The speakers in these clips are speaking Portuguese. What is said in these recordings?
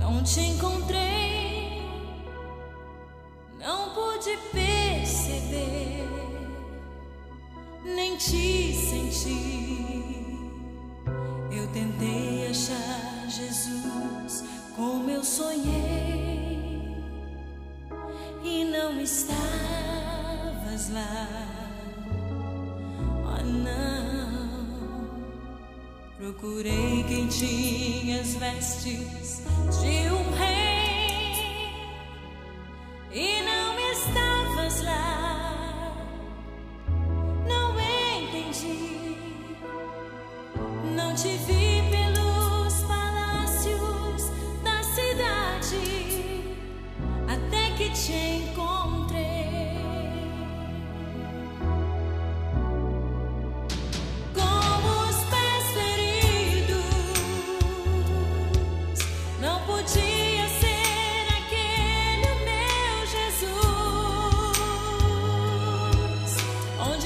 não te encontrei, não pude perceber, nem te senti. Eu tentei achar Jesus como eu sonhei e não estavas lá. Oh, não. Procurei quem tinha as vestes de um rei e não estavas lá. Não entendi, não te vi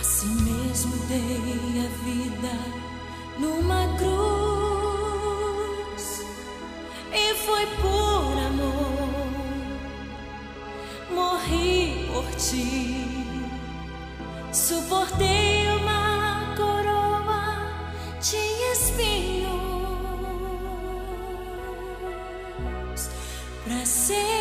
Assim mesmo dei a vida numa cruz. E foi por amor. Morri por ti. Suportei uma coroa de espinhos. Para ser